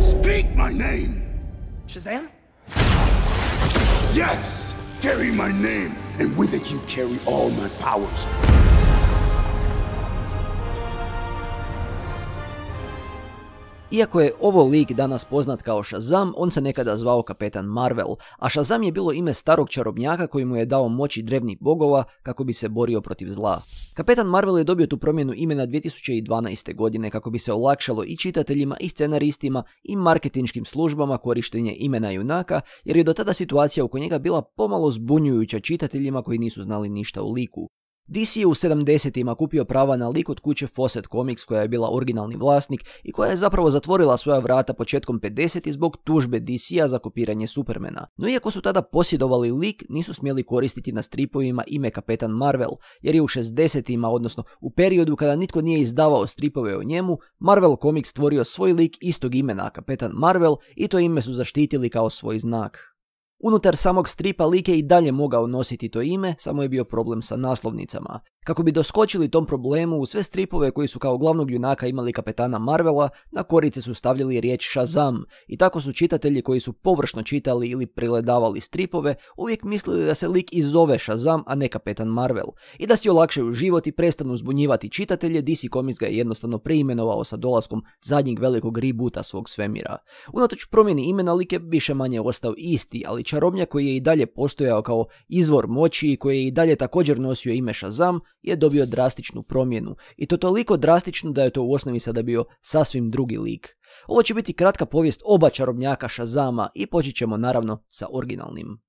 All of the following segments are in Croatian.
Speak my name! Shazam? Yes! Carry my name, and with it you carry all my powers. Iako je ovo lik danas poznat kao Shazam, on se nekada zvao Kapetan Marvel, a Shazam je bilo ime starog čarobnjaka koji mu je dao moći drevnih bogova kako bi se borio protiv zla. Kapetan Marvel je dobio tu promjenu imena 2012. godine kako bi se olakšalo i čitateljima i scenaristima i marketinškim službama korištenje imena junaka, jer je do tada situacija oko njega bila pomalo zbunjujuća čitateljima koji nisu znali ništa o liku. DC je u 70-ima kupio prava na lik od kuće Fawcett Comics koja je bila originalni vlasnik i koja je zapravo zatvorila svoja vrata početkom 50 zbog tužbe DC-a za kopiranje Supermana. No iako su tada posjedovali lik, nisu smjeli koristiti na stripovima ime Kapetan Marvel, jer je u 60-ima, odnosno u periodu kada nitko nije izdavao stripove o njemu, Marvel Comics stvorio svoj lik istog imena Kapetan Marvel i to ime su zaštitili kao svoj znak. Unutar samog stripa lik je i dalje mogao nositi to ime, samo je bio problem sa naslovnicama. Kako bi doskočili tom problemu, u sve stripove koji su kao glavnog junaka imali kapetana Marvela, na korice su stavljali riječ Shazam i tako su čitatelji koji su površno čitali ili pregledavali stripove uvijek mislili da se lik i zove Shazam, a ne kapetan Marvel. I da si olakšaju život i prestanu zbunjivati čitatelje, DC Comics ga je jednostavno preimenovao sa dolaskom zadnjeg velikog rebota svog svemira. Unatoč promjeni imena lik je više manje ostao isti, ali čarobnjak koji je i dalje postojao kao izvor moći i koji je i dalje također nosio ime Shazam je dobio drastičnu promjenu i to toliko drastično da je to u osnovi sada bio sasvim drugi lik. Ovo će biti kratka povijest oba čarobnjaka Shazama i počet ćemo naravno sa originalnim.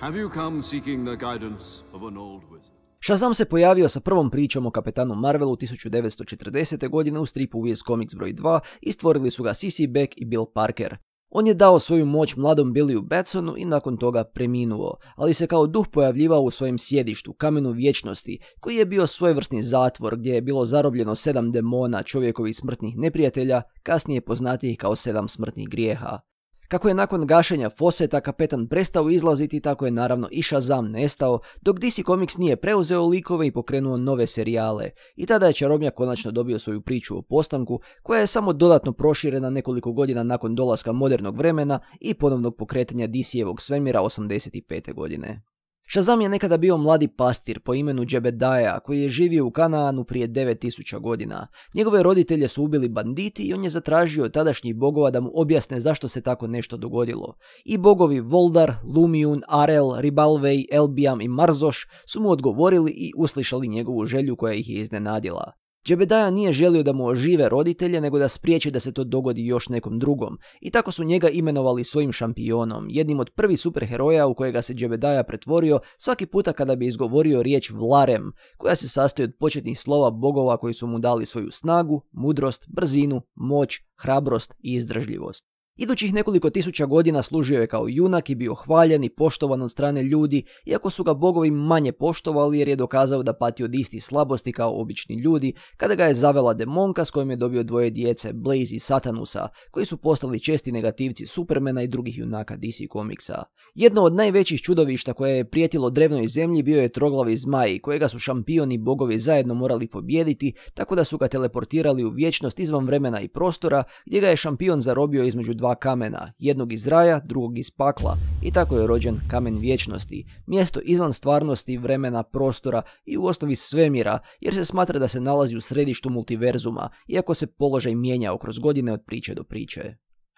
Have you come seeking the guidance of an old wizard? Shazam se pojavio sa prvom pričom o kapetanu Marvelu 1940. godine u stripu Wiz Comics broj 2 i stvorili su ga CC Beck i Bill Parker. On je dao svoju moć mladom Billyu Batsonu i nakon toga preminuo, ali se kao duh pojavljivao u svojem sjedištu, kamenu vječnosti, koji je bio svojevrsni zatvor gdje je bilo zarobljeno sedam demona čovjekovih smrtnih neprijatelja, kasnije poznatijih kao sedam smrtnih grijeha. Kako je nakon gašenja Foseta kapetan prestao izlaziti, tako je naravno i Shazam nestao, dok DC Comics nije preuzeo likove i pokrenuo nove serijale. I tada je Čarobnjak konačno dobio svoju priču o postanku, koja je samo dodatno proširena nekoliko godina nakon dolaska modernog vremena i ponovnog pokretanja DC-evog svemira 85. godine. Shazam je nekada bio mladi pastir po imenu Jebediah koji je živio u Kanaanu prije 9000 godina. Njegove roditelje su ubili banditi i on je zatražio od tadašnjih bogova da mu objasne zašto se tako nešto dogodilo. I bogovi Voldar, Lumiun, Arel, Ribalvej, Elbiam i Marzoš su mu odgovorili i uslišali njegovu želju koja ih je iznenadila. Džebedaja nije želio da mu ožive roditelje, nego da spriječi da se to dogodi još nekom drugom. I tako su njega imenovali svojim šampionom, jednim od prvih superheroja u kojega se Džebedaja pretvorio svaki puta kada bi izgovorio riječ Vlarem, koja se sastoji od početnih slova bogova koji su mu dali svoju snagu, mudrost, brzinu, moć, hrabrost i izdržljivost. Idućih nekoliko tisuća godina služio je kao junak i bio hvaljen i poštovan od strane ljudi, iako su ga bogovi manje poštovali jer je dokazao da pati od istih slabosti kao obični ljudi, kada ga je zavela demonka s kojom je dobio dvoje djece, Blaze i Satanusa, koji su postali česti negativci Supermana i drugih junaka DC komiksa. Jedno od najvećih čudovišta koje je prijetilo drevnoj zemlji bio je troglavi zmaj, kojega su šampioni bogovi zajedno morali pobijediti, tako da su ga teleportirali u vječnost izvan vremena i prostora, gdje ga je šampion zarobio između dva kamena, jednog iz raja, drugog iz pakla i tako je rođen kamen vječnosti, mjesto izvan stvarnosti, vremena, prostora i u osnovi svemira, jer se smatra da se nalazi u središtu multiverzuma, iako se položaj mijenjao kroz godine od priče do priče.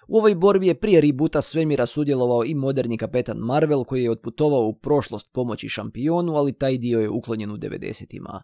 U ovoj borbi je prije rebota svemira sudjelovao i moderni kapetan Marvel koji je otputovao u prošlost pomoći šampionu, ali taj dio je uklonjen u 90-ima.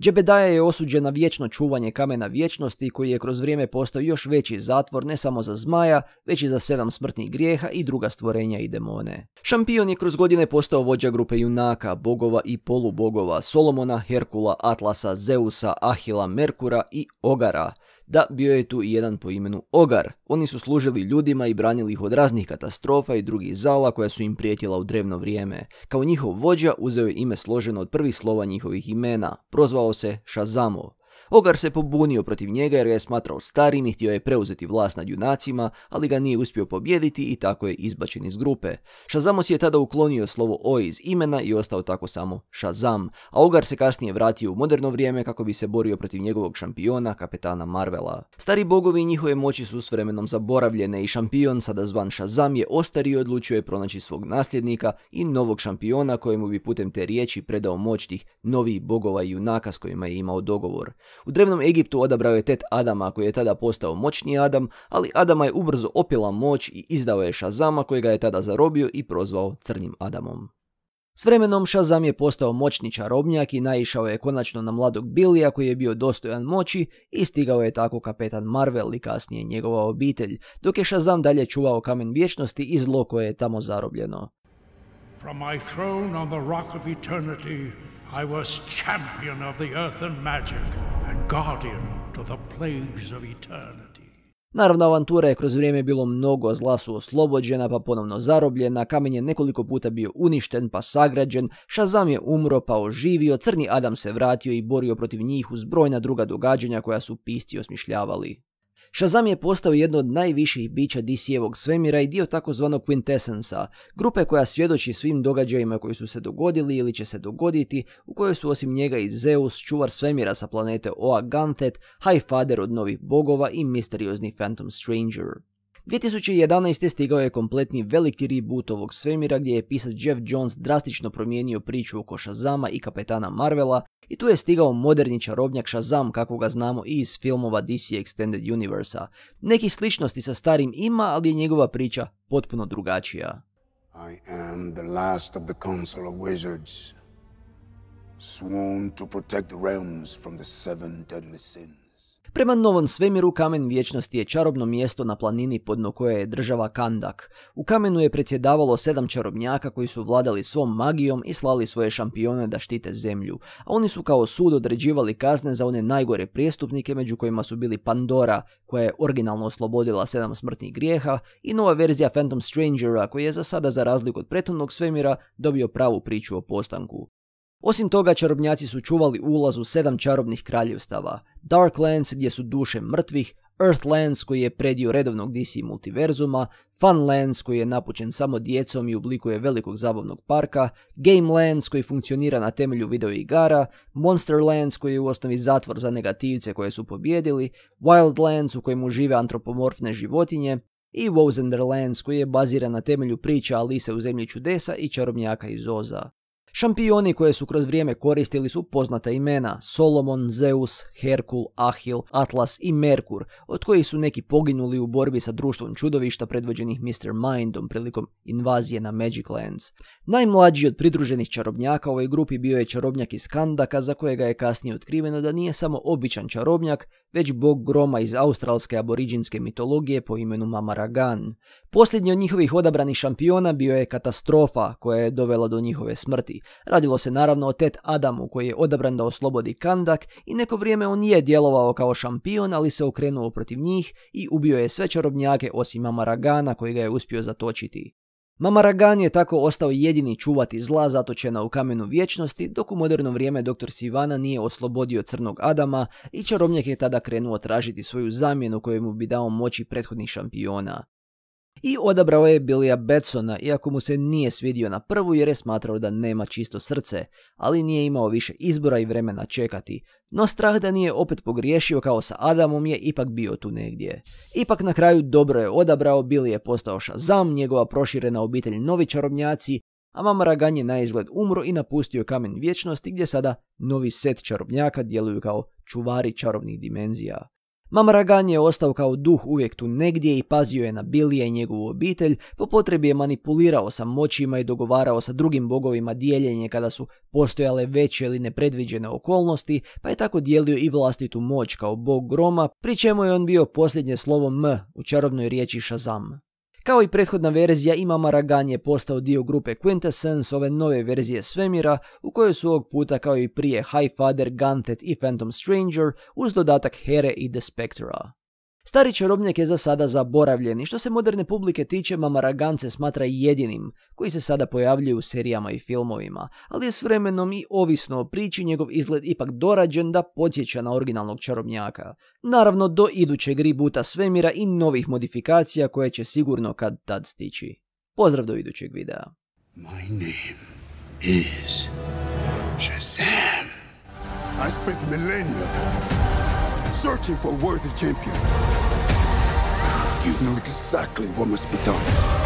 Džebedaja je osuđen na vječno čuvanje kamena vječnosti koji je kroz vrijeme postao još veći zatvor ne samo za zmaja, već i za sedam smrtnih grijeha i druga stvorenja i demone. Šampion je kroz godine postao vođa grupe junaka, bogova i polubogova, Solomona, Herkula, Atlasa, Zeusa, Ahila, Merkura i Ogara. Da, bio je tu i jedan po imenu Ogar. Oni su služili ljudima i branili ih od raznih katastrofa i drugih zala koja su im prijetila u drevno vrijeme. Kao njihov vođa uzeo je ime složeno od prvih slova njihovih imena. Prozvao se Shazamo. Ogar se pobunio protiv njega jer ga je smatrao starim i htio je preuzeti vlast nad junacima, ali ga nije uspio pobijediti i tako je izbačen iz grupe. Shazamo si je tada uklonio slovo O iz imena i ostao tako samo Shazam, a Ogar se kasnije vratio u moderno vrijeme kako bi se borio protiv njegovog šampiona, kapetana Marvela. Stari bogovi i njihove moći su s vremenom zaboravljene i šampion, sada zvan Shazam, je ostari i odlučio je pronaći svog nasljednika i novog šampiona kojemu bi putem te riječi predao moć tih novih bogova i junaka s kojima je imao dogovor. U drevnom Egiptu odabrao je tet Adama koji je tada postao moćni Adam, ali Adama je ubrzo opila moć i izdao je Shazama koji ga je tada zarobio i prozvao crnim Adamom. S vremenom Shazam je postao moćni čarobnjak i naišao je konačno na mladog Billija koji je bio dostojan moći i stigao je tako kapetan Marvel i kasnije njegova obitelj, dok je Shazam dalje čuvao kamen vječnosti i zlo koje je tamo zarobljeno. From my throne on the rock of eternity, I was champion of the earth and magic, and guardian to the plagues of eternity. Naravno, avantura je kroz vrijeme bilo mnogo, zla su oslobođena pa ponovno zarobljena, kamen je nekoliko puta bio uništen pa sagrađen, Shazam je umro pa oživio, crni Adam se vratio i borio protiv njih uz brojna druga događanja koja su pisci osmišljavali. Shazam je postao jedno od najviših bića DC-evog svemira i dio takozvanog Quintessensa, grupe koja svjedoči svim događajima koji su se dogodili ili će se dogoditi, u kojoj su osim njega i Zeus, čuvar svemira sa planete Oa Ganthet, Highfather od novih bogova i misteriozni Phantom Stranger. 2011. stigao je kompletni veliki reboot ovog svemira gdje je pisac Jeff Jones drastično promijenio priču oko Shazama i kapetana Marvela i tu je stigao moderni čarobnjak Shazam kako ga znamo i iz filmova DC Extended Universa. Nekih sličnosti sa starim ima, ali je njegova priča potpuno drugačija. I am the last of the council of wizards, sworn to protect the realms from the seven deadly sins. Prema novom svemiru, kamen vječnosti je čarobno mjesto na planini podno koje je država Kandak. U kamenu je predsjedavalo sedam čarobnjaka koji su vladali svom magijom i slali svoje šampione da štite zemlju, a oni su kao sud određivali kazne za one najgore prijestupnike među kojima su bili Pandora, koja je originalno oslobodila sedam smrtnih grijeha, i nova verzija Phantom Strangera koji je za sada za razliku od prethodnog svemira dobio pravu priču o postanku. Osim toga, čarobnjaci su čuvali ulaz u sedam čarobnih kraljevstava, Darklands gdje su duše mrtvih, Earthlands koji je predio redovnog DC multiverzuma, Funlands koji je napućen samo djecom i oblikuje velikog zabavnog parka, Gamelands koji funkcionira na temelju videoigara, Monsterlands koji je u osnovi zatvor za negativce koje su pobjedili, Wildlands u kojemu žive antropomorfne životinje i Wozenderlands koji je baziran na temelju priča Alise u zemlji čudesa i čarobnjaka iz Oza. Šampioni koje su kroz vrijeme koristili su poznata imena Solomon, Zeus, Herkul, Ahil, Atlas i Merkur, od kojih su neki poginuli u borbi sa društvom čudovišta predvođenih Mr. Mindom prilikom invazije na Magic Lands. Najmlađi od pridruženih čarobnjaka u ovoj grupi bio je čarobnjak iz Kandaka za kojega je kasnije otkriveno da nije samo običan čarobnjak, već bog groma iz australske aboriđinske mitologije po imenu Mamaragan. Posljednji od njihovih odabranih šampiona bio je katastrofa koja je dovela do njihove smrti. Radilo se naravno o Tet Adamu koji je odabran da oslobodi Kandak i neko vrijeme on je djelovao kao šampion, ali se okrenuo protiv njih i ubio je sve čarobnjake osim Mamaragana koji ga je uspio zatočiti. Mamaragan je tako ostao jedini čuvati zla zatočena u kamenu vječnosti, dok u moderno vrijeme dr. Sivana nije oslobodio crnog Adama i čarobnjak je tada krenuo tražiti svoju zamjenu koju mu bi dao moći prethodnih šampiona i odabrao je Billya Betsona, iako mu se nije svidio na prvu jer je smatrao da nema čisto srce, ali nije imao više izbora i vremena čekati. No strah da nije opet pogriješio kao sa Adamom je ipak bio tu negdje. Ipak na kraju dobro je odabrao, Billy je postao Shazam, njegova proširena obitelj novi čarobnjaci, a Mama Ragan je na izgled umro i napustio kamen vječnosti gdje sada novi set čarobnjaka djeluju kao čuvari čarobnih dimenzija. Mama Ragan je ostao kao duh uvijek tu negdje i pazio je na Bilija i njegovu obitelj, po potrebi je manipulirao sa moćima i dogovarao sa drugim bogovima dijeljenje kada su postojale veće ili nepredviđene okolnosti, pa je tako dijelio i vlastitu moć kao bog groma, pri čemu je on bio posljednje slovo M u čarobnoj riječi Shazam. Kao i prethodna verzija, ima Maragan je postao dio grupe Quintessence ove nove verzije svemira, u kojoj su ovog puta kao i prije Highfather, Ganthet i Phantom Stranger, uz dodatak Here i The Spectra. Stari čarobnjak je za sada zaboravljen i što se moderne publike tiče Mamaragance smatra jedinim koji se sada pojavljuje u serijama i filmovima, ali je s vremenom i ovisno o priči njegov izgled ipak dorađen da podsjeća na originalnog čarobnjaka. Naravno do idućeg rebota svemira i novih modifikacija koje će sigurno kad tad stići. Pozdrav do idućeg videa. My name is Shazam. I spent millennia searching for a worthy champion. You know exactly what must be done.